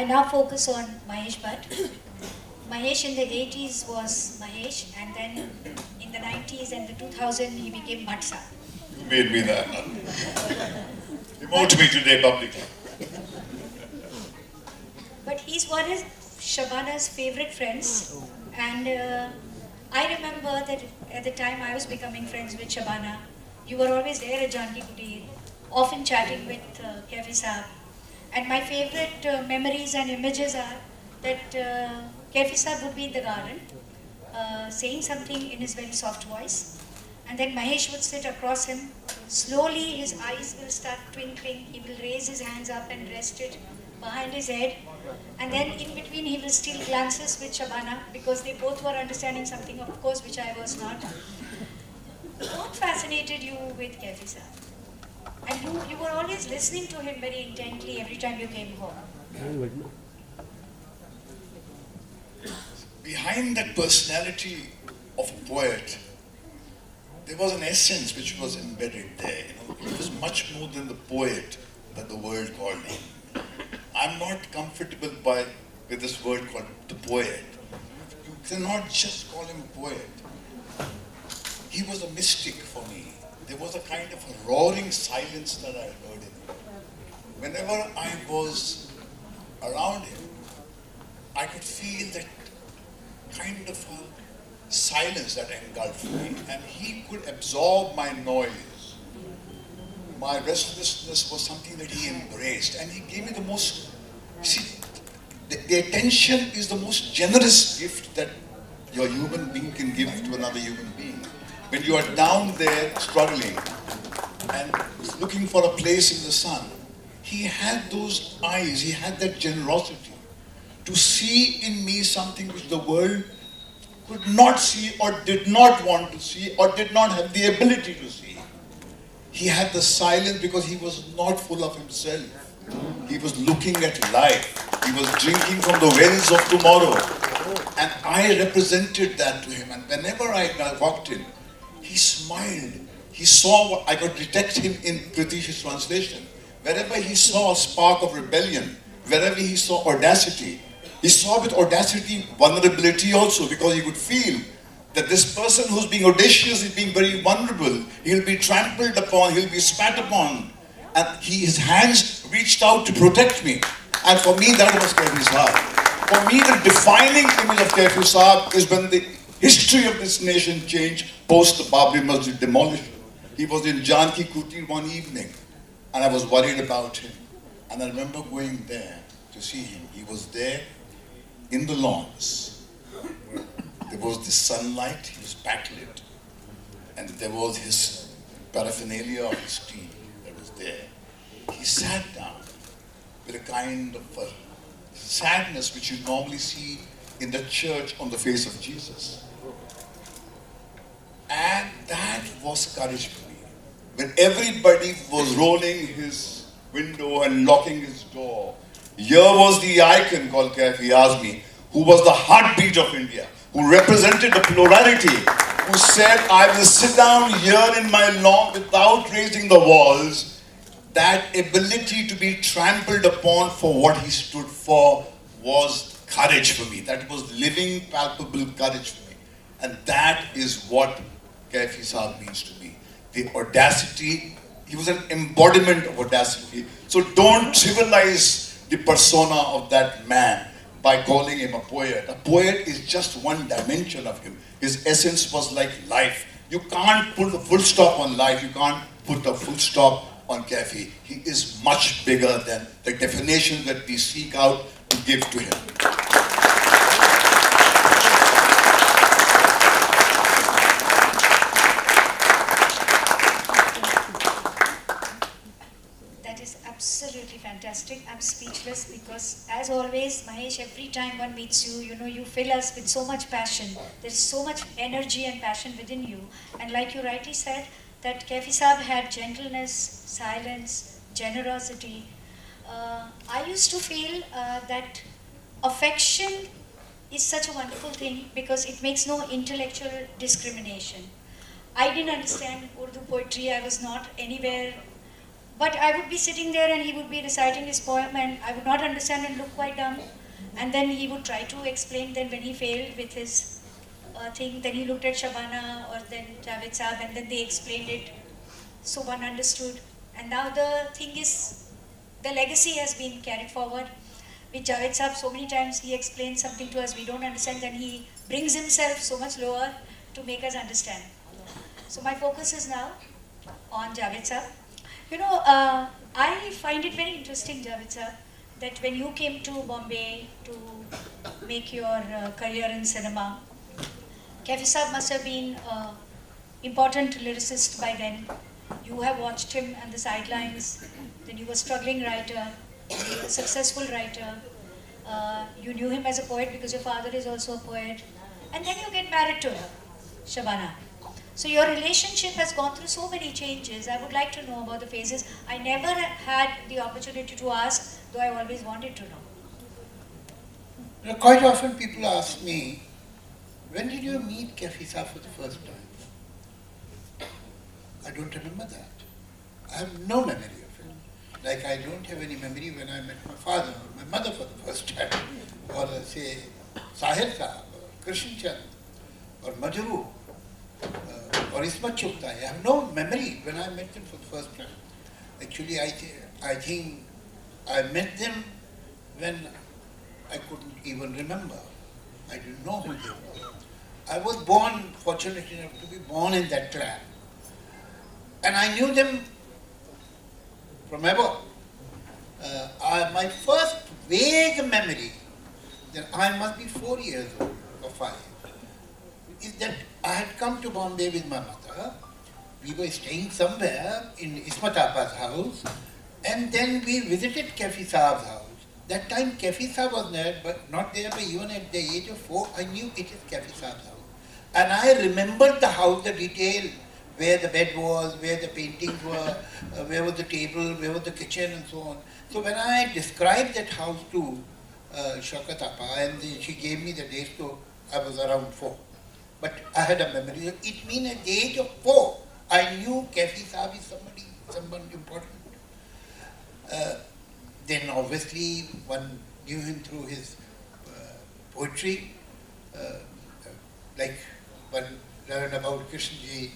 I now focus on Mahesh Bhatt. Mahesh in the 80s was Mahesh, and then in the 90s and the 2000 he became Bhatt You made me that. Emote me today publicly. But he's one of Shabana's favorite friends, and uh, I remember that at the time I was becoming friends with Shabana, you were always there at Janki Kutir, often chatting with uh, Kaifi Saab. And my favorite uh, memories and images are that uh, Kaifi Saab would be in the garden, uh, saying something in his very soft voice. And then Mahesh would sit across him. Slowly his eyes will start twinkling. He will raise his hands up and rest it behind his head. And then in between he will steal glances with Shabana because they both were understanding something, of course, which I was not. What fascinated you with Kaifi Saab? And you, you were always listening to him very intently every time you came home. Behind that personality of a poet, there was an essence which was embedded there. You know, he was much more than the poet that the world called him. I'm not comfortable by with this word called the poet. You cannot just call him a poet. He was a mystic for me. There was a kind of a roaring silence that I heard in him. Whenever I was around him, I could feel that kind of a silence that engulfed me, and he could absorb my noise. My restlessness was something that he embraced, and he gave me the most. See, the, the attention is the most generous gift that your human being can give to another human being. When you are down there struggling and looking for a place in the sun, he had those eyes, he had that generosity to see in me something which the world could not see or did not want to see or did not have the ability to see. He had the silence because he was not full of himself. He was looking at life. He was drinking from the wells of tomorrow. And I represented that to him. And whenever I walked in, he smiled. He saw what I could detect him in Pritish's translation. Wherever he saw a spark of rebellion, wherever he saw audacity, he saw with audacity vulnerability also because he could feel that this person who's being audacious is being very vulnerable. He'll be trampled upon, he'll be spat upon. And he, his hands reached out to protect me. And for me, that was Kaifi Saab. For me, the defining image of Kaifi Saab is when the history of this nation changed post the Babri Masjid demolition. He was in Janki Kutir one evening, and I was worried about him. And I remember going there to see him. He was there in the lawns. There was the sunlight, he was backlit, and there was his paraphernalia of his tea that was there. He sat down with a kind of a sadness which you normally see in the church on the face of Jesus. And that was courage for me. When everybody was rolling his window and locking his door, here was the icon called Kaifi Azmi, who was the heartbeat of India, who represented the plurality, who said, I will sit down here in my lawn without raising the walls. That ability to be trampled upon for what he stood for was courage for me. That was living, palpable courage for me. And that is what Kaifi Saab means to me. The audacity, he was an embodiment of audacity. So don't trivialize the persona of that man by calling him a poet. A poet is just one dimension of him. His essence was like life. You can't put a full stop on life. You can't put a full stop on Kaifi. He is much bigger than the definition that we seek out to give to him. That is absolutely fantastic. I'm speechless because, as always, Mahesh, every time one meets you, you know, you fill us with so much passion. There's so much energy and passion within you. And like you rightly said, that Kaifi Saab had gentleness, silence, generosity. Uh, I used to feel uh, that affection is such a wonderful thing because it makes no intellectual discrimination. I didn't understand Urdu poetry. I was not anywhere But I would be sitting there and he would be reciting his poem and I would not understand and look quite dumb. And then he would try to explain. Then when he failed with his uh, thing, then he looked at Shabana or then Javed Saab and then they explained it. So one understood. And now the thing is, the legacy has been carried forward. With Javed Saab, so many times he explains something to us we don't understand, then he brings himself so much lower to make us understand. So my focus is now on Javed Saab. You know, uh, I find it very interesting, Javed Saab, that when you came to Bombay to make your uh, career in cinema, Kaifi Saab must have been an important lyricist by then. You have watched him on the sidelines, then you were a struggling writer, you were a successful writer. Uh, you knew him as a poet because your father is also a poet. And then you get married to her, Shabana. So your relationship has gone through so many changes. I would like to know about the phases. I never had the opportunity to ask, though I always wanted to know. Know, quite often people ask me, when did you meet Kafisa for the first time? I don't remember that. I have no memory of it. Like I don't have any memory when I met my father or my mother for the first time, or say Sahir Saab, or Krishan Chand, or Majrooh, uh, or Ismat. I have no memory when I met them for the first time. Actually, I, th- I think I met them when I couldn't even remember. I didn't know who they were. I was born, fortunate enough to be born in that clan. And I knew them from ever. Uh, I, my first vague memory, that I must be four years old or five, is that I had come to Bombay with my mother. We were staying somewhere in Ismat Appa's house, and then we visited Kaifi Saab's house. That time Kaifi Saab was there, but not there, but even at the age of four, I knew it is Kaifi Saab's house. And I remembered the house, the detail, where the bed was, where the paintings were, uh, where was the table, where was the kitchen, and so on. So when I described that house to uh, Shaukat and the, she gave me the dates, so I was around four. But I had a memory. It means at the age of four, I knew Kaifi Saab is somebody, someone important. Uh, then obviously one knew him through his uh, poetry, uh, like one learned about Krishnji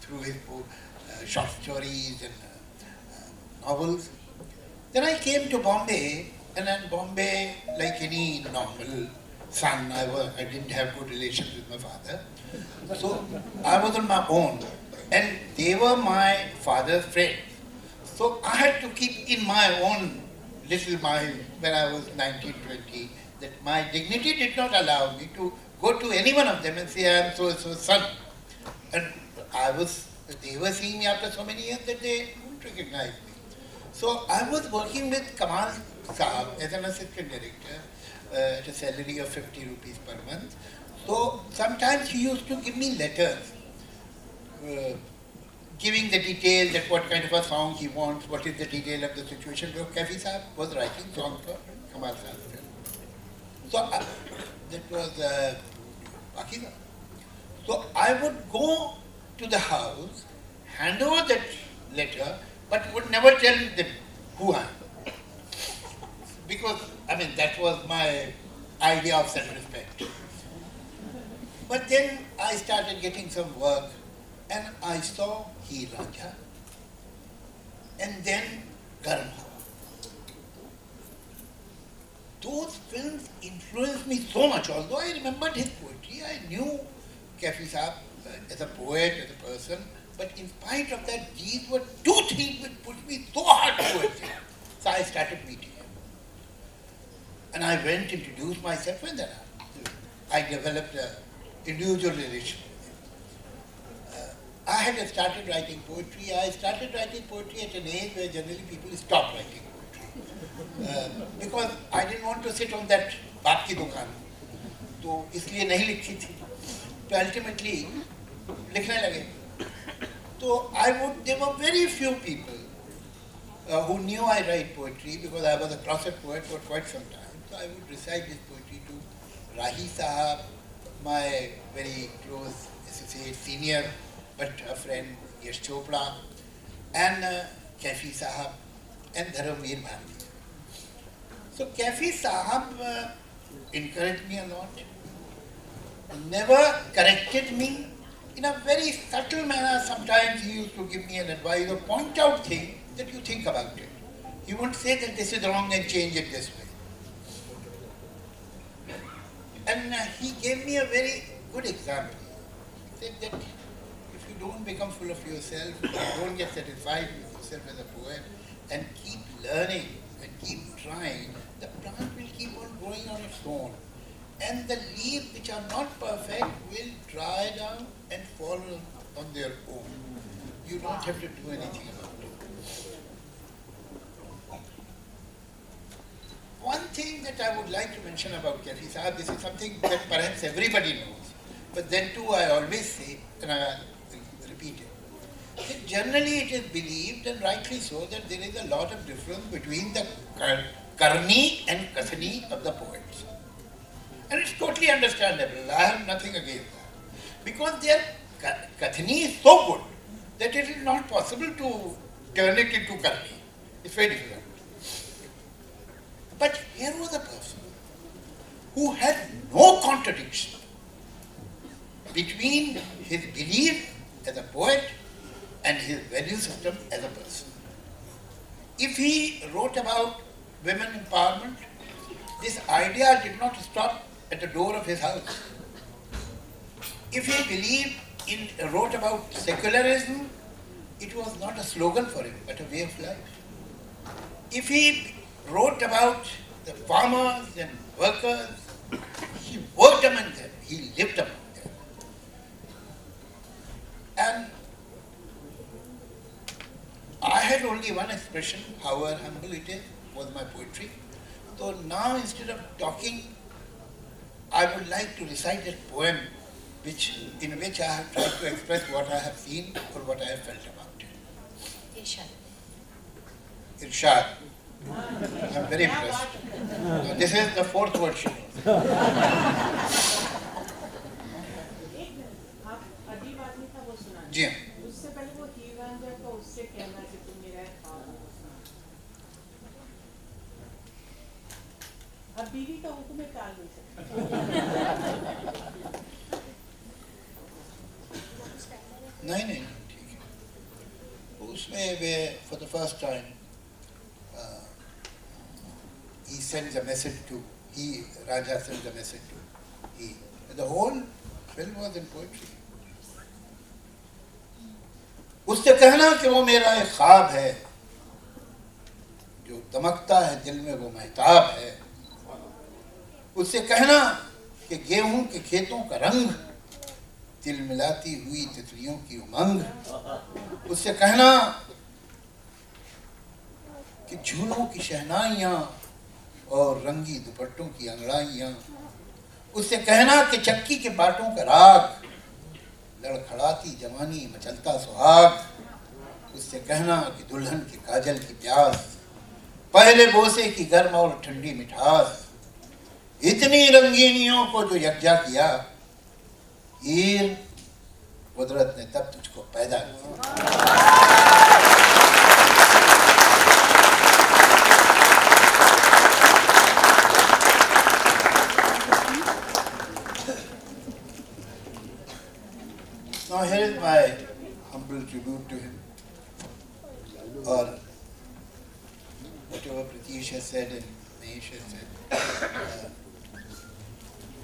through his uh, short stories and uh, novels. Then I came to Bombay, and in Bombay, like any normal son, I, was, I didn't have good relations with my father. So I was on my own, and they were my father's friends. So I had to keep in my own little mind when I was 19, 20, that my dignity did not allow me to go to any one of them and say, I am so and so son. And I was, they were seeing me after so many years that they wouldn't recognize me. So I was working with Kamal Saab as an assistant director uh, at a salary of 50 rupees per month. So sometimes he used to give me letters. Uh, giving the details that what kind of a song he wants, what is the detail of the situation. So Kaifi Saab was writing songs for Kamal Saab. So uh, that was uh, Pakeezah. So I would go to the house, hand over that letter, but would never tell them who I am. Because, I mean, that was my idea of self-respect. But then I started getting some work and I saw Heer Raanjha and then Garam Those films influenced me so much. Although I remembered his poetry, I knew Kaifi Saab uh, as a poet, as a person, but in spite of that, these were two things which pushed me so hard towards him. So I started meeting. And I went, introduced myself, and then I developed an individual relation with him. Uh, I had started writing poetry. I started writing poetry at an age where generally people stop writing poetry. Uh, because I didn't want to sit on that बाप की दुकान तो इसलिए नहीं लिखी थी तो ultimately लिखने लगे तो I would there were very few people uh, who knew I write poetry because I was a closet poet for quite some time. so I would recite this poetry to Rahi Sahab, my very close associate, senior, but a friend, Yash Chopra, and uh, Kaifi Sahab and Dharamveer Bharti. So Kaifi Sahab uh, encouraged me a lot, never corrected me. In a very subtle manner, sometimes he used to give me an advice or point out things that you think about it. He won't say that this is wrong and change it this way. And uh, he gave me a very good example. He said that if you don't become full of yourself, don't get satisfied with yourself as a poet, and keep learning and keep trying, the plant will keep on growing on its own. And the leaves which are not perfect will dry down and fall on their own. You don't have to do anything about it. One thing that I would like to mention about Kaifi Sahib, this is something that perhaps everybody knows, but then too I always say, and I repeat it, that generally it is believed, and rightly so, that there is a lot of difference between the Karni and Kathani of the poets. And it's totally understandable. I have nothing against that. Because their Kathani is so good that it is not possible to turn it into Karni. It's very difficult. But here was a person who had no contradiction between his belief as a poet and his value system as a person. If he wrote about women empowerment, this idea did not stop at the door of his house. If he believed in, wrote about secularism, it was not a slogan for him, but a way of life. If he wrote about the farmers and workers, he worked among them, he lived among them. And I had only one expression, however humble it is, was my poetry. So now instead of talking I would like to recite a poem which, in which I have tried to express what I have seen or what I have felt about it. Irshad. Irshad. I'm very impressed. So this is the fourth word she knows. जी हाँ उससे पहले वो हीरान जब का उससे कहना कि तुम मेरा एक ख्वाब हो अब बीवी का हुक्म टाल नहीं सकती नहीं नहीं नहीं, ठीक है उसमें way for the first time sends a message to, he, Raja sends a message to, he. The whole film was in poetry. اس سے کہنا کہ وہ میرا ایک خواب ہے جو دمکتا ہے دل میں وہ محتاب ہے اس سے کہنا کہ گیہوں کے کھیتوں کا رنگ دل ملاتی ہوئی تتلیوں کی امنگ اس سے کہنا کہ جھولوں کی شہنائیاں اور رنگی دوپٹوں کی انگڑائیاں اس سے کہنا کہ چکی کے باٹوں کا راگ، لڑکھڑاتی جوانی مچلتا سہاگ۔ اس سے کہنا کہ دلہن کے کاجل کی پیاس، پہلے بوسے کی گرم اور ٹھنڈی مٹھاس۔ اتنی رنگینیوں کو جو یکجا کیا قدرت نے تب تجھ کو پیدا کیا۔ said and Maisha said, uh,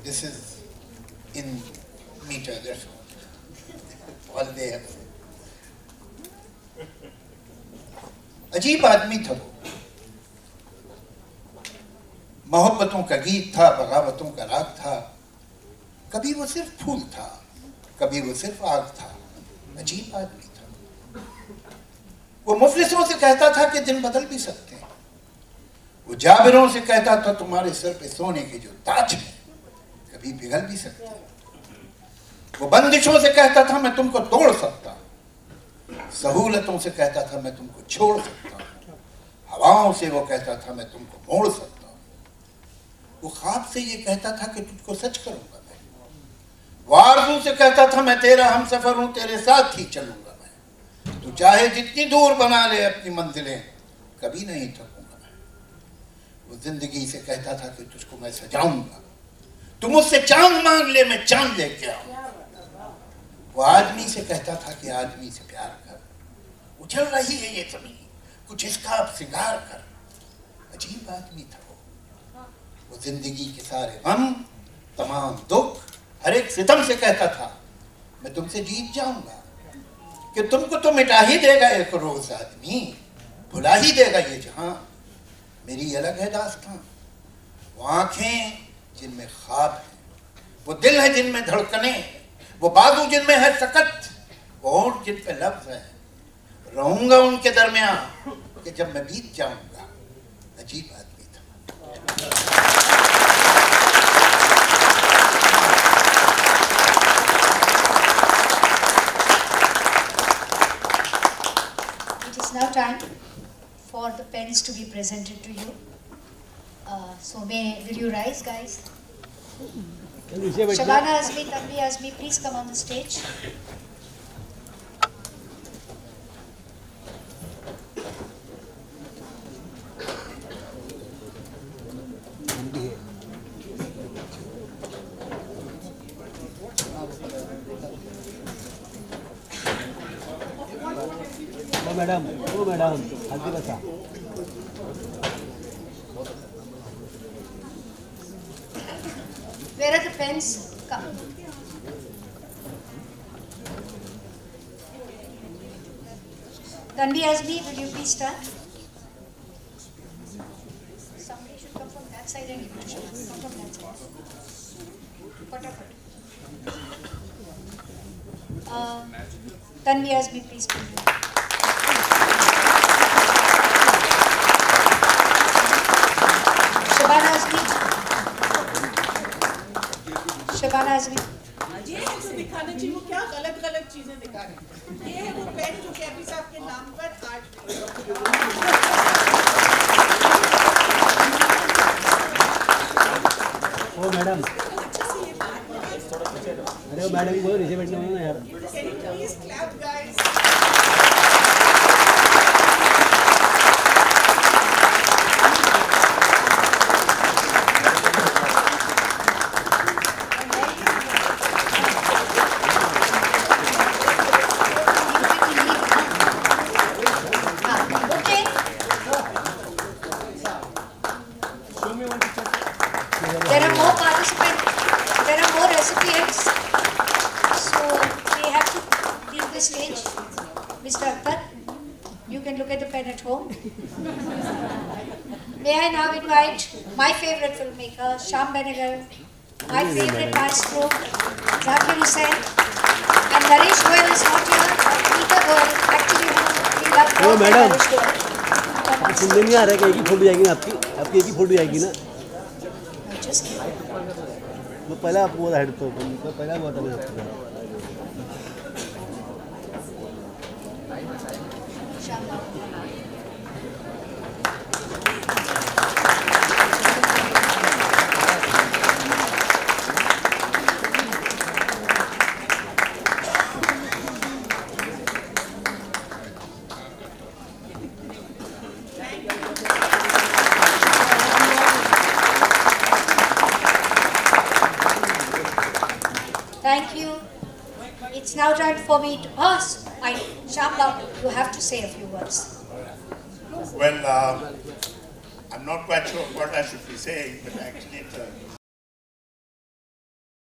this is in meter, therefore. all they have said. عجیب آدمی تھا وہ۔ محبتوں کا گیت تھا بغاوتوں کا راگ تھا۔ کبھی وہ صرف پھول تھا کبھی وہ صرف آگ تھا۔ عجیب آدمی تھا۔ وہ مفلسوں سے کہتا تھا کہ دن بدل بھی سکتے وہ جابروں سے کہتا تھا، تمہارے سر پہ سونے کے جو تاج ہے کبھی پگھل بھی سکتا وہ بندشوں سے کہتا تھا، میں تم کو توڑ سکتا سہولتوں سے کہتا تھا، میں تم کو چھوڑ سکتا ہوں۔ ہواؤں سے وہ کہتا تھا، میں تم کو موڑ سکتا ہوں۔ وہ خواب سے یہ کہتا تھا کہ تجھ کو سچ کروں گا میں۔ وارزو سے کہتا تھا، میں تیرا ہم سفر ہوں، تیرے ساتھ ہی چلوں گا میں۔ تو چاہے جتنی دور بنا لے اپنی منزلیں، کبھی نہیں تھک وہ زندگی سے کہتا تھا کہ تجھ کو میں سجاؤں گا۔ تم اس سے چاند مانگ لے، میں چاند لے کے آؤں۔ وہ آدمی سے کہتا تھا کہ آدمی سے پیار کر۔ اچھل رہی ہے یہ زمین۔ کچھ اس کا آپ سنگار کر۔ عجیب آدمی تھا وہ۔ وہ زندگی کے سارے غم، تمام دکھ ہر ایک ستم سے کہتا تھا، میں تم سے جیت جاؤں گا۔ کہ تم کو تو مٹا ہی دے گا ایک روز آدمی، بھلا ہی دے گا یہ جہاں۔ میری الگ ہے داستان، وہ آنکھیں جن میں خواب ہیں، وہ دل ہے جن میں دھڑکنے، وہ بازو جن میں ہے سکت، وہ اونٹ جن پہ لفظ ہے۔ رہوں گا ان کے درمیان کہ جب میں بیت جاؤں گا۔ عجیب آدمی تھا۔ Now for the pens to be presented to you. Uh, so may, will you rise guys? Shabana Azmi, Tanvi Azmi, please come on the stage. madam. Oh, madam. Where are the pens? Come. Tanvi Azmi, will you please stand? Somebody should come from that side and come from that side. Patapat. Uh, Tanvi Azmi, please. please. Shabana عظمی شبانہ عظمی یہ جو دکھانا چاہیے وہ کیا غلط غلط چیزیں دکھا رہے ہیں۔ یہ ہے وہ پیٹ جو کیپی صاحب کے نام پر آج او میڈم۔ اچھا ارے میڈم کو ریسیو کرنا ہے یار۔ Please clap guys stage. Mr. Akhtar, you can look at the pen at home. May I now invite my favorite filmmaker, Sham Benegal, my favorite maestro, Zakir Hussain, and Naresh Goyal is not here, but Meeta Goyal, actually we love Oh, both madam. Naresh Goyal. सुनने नहीं आ रहा है कि एक ही photo जाएगी ना आपकी आपकी एक ही फोटो जाएगी ना Just वो पहला आपको बोला हेड तो तो पहला बोला था मैंने आपको I'm not quite sure what I should be saying, but actually it's a